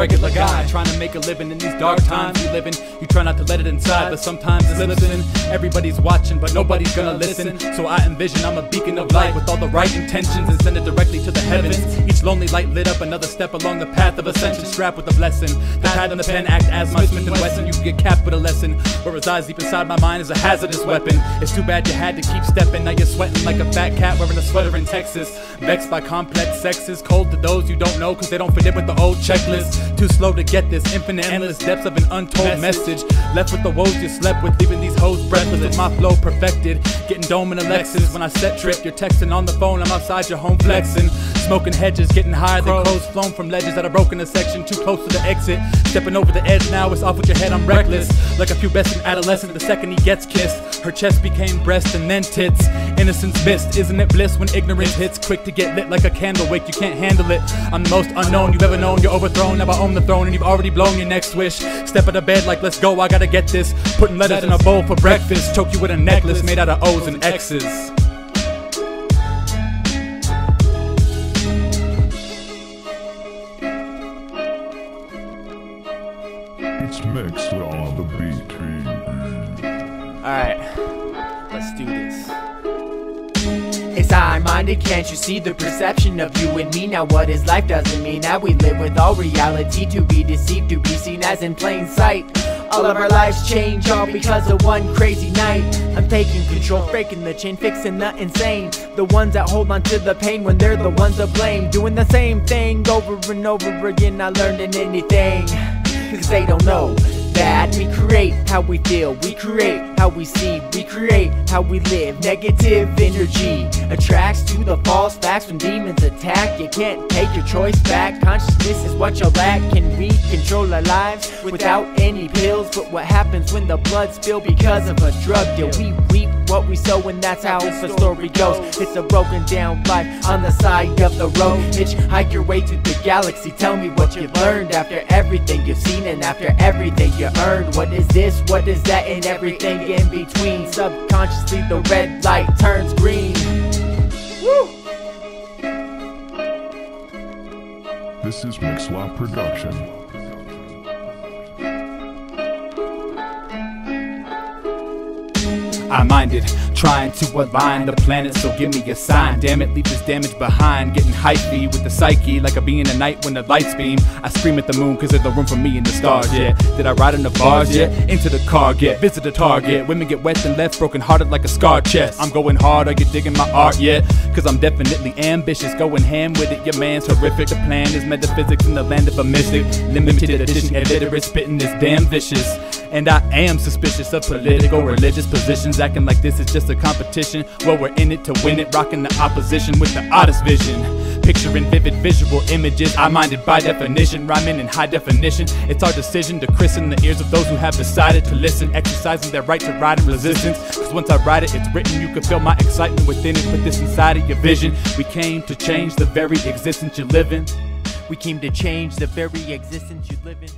regular guy trying to make a living in these dark times we live in. You try not to let it inside, but sometimes it slips in. Everybody's watching, but nobody's gonna listen. So I envision I'm a beacon of light with all the right intentions and send it directly to the heavens. Each lonely light lit up another step along the path of ascension, strapped with a blessing. The pad and the pen act as my Smith and Wesson. You can get capped with a lesson. but resides deep inside my mind is a hazardous weapon. It's too bad you had to keep stepping. Now you're sweating like a fat cat wearing a sweater in Texas. Vexed by complex sexes, cold to those you don't know, cause they don't fit in with the old checklist. Too slow to get this infinite, endless depths of an untold message. Left with the woes you slept with, leaving these hoes breathless my flow perfected. Getting dome and Alexis when I set trip. You're texting on the phone, I'm outside your home flexing. Smoking hedges, getting higher than crows flown from ledges that are broken a section too close to the exit. Stepping over the edge now, it's off with your head, I'm reckless. Like a pubescent adolescent, the second he gets kissed. Her chest became breast and then tits. Innocence missed, isn't it bliss when ignorance hits? Quick to get lit like a candle wick, you can't handle it. I'm the most unknown you've ever known, you're overthrown. Now I own the throne and you've already blown your next wish. Step out of bed like, let's go, I gotta get this. Putting letters in a bowl for breakfast, choke you with a necklace made out of O's and X's. It's mixed on the beat. Alright, let's do this. It's high-minded, can't you see the perception of you and me? Now what is life doesn't mean that we live with all reality To be deceived, to be seen as in plain sight all of our lives change all because of one crazy night. I'm taking control, breaking the chain, fixing the insane. The ones that hold on to the pain when they're the ones to blame. Doing the same thing over and over again, not learning anything. Cause they don't know that we create how we feel, we create how we see, we create how we live. Negative energy attracts to the false facts when demons attack. You can't take your choice back. Consciousness is what you lack. Can we control our lives without any pills? But what happens when the blood spill because of a drug deal? We reap what we sow, and that's how the story goes. It's a broken down life on the side of the road. Hitchhike your way to the galaxy. Tell me what you've learned after everything you've seen and after everything you earned. What is this? What is that? And everything in between. Subconsciously, the red light turns green. Woo! This is Mixla Production. I minded trying to align the planets, so give me a sign. Damn it, leave this damage behind. Getting hypey with the psyche, like a bee in the night when the lights beam. I scream at the moon, cause there's no room for me in the stars yet. Did I ride in the bars yet? Into the car, get visit the target. Women get wet and left, broken hearted like a scarred chest. I'm going hard, are you digging my art yet? Cause I'm definitely ambitious, going ham with it. Your man's horrific. The plan is metaphysics in the land of a mystic. Limited edition, illiterate, spitting is damn vicious. And I am suspicious of political, religious positions, acting like this is just a competition. Well, we're in it to win it, rocking the opposition with the oddest vision. Picturing vivid visual images, I minded by definition, rhyming in high definition. It's our decision to christen the ears of those who have decided to listen, exercising their right to ride in resistance. Cause once I write it, it's written, you can feel my excitement within it. Put this inside of your vision. We came to change the very existence you live in. We came to change the very existence you live in.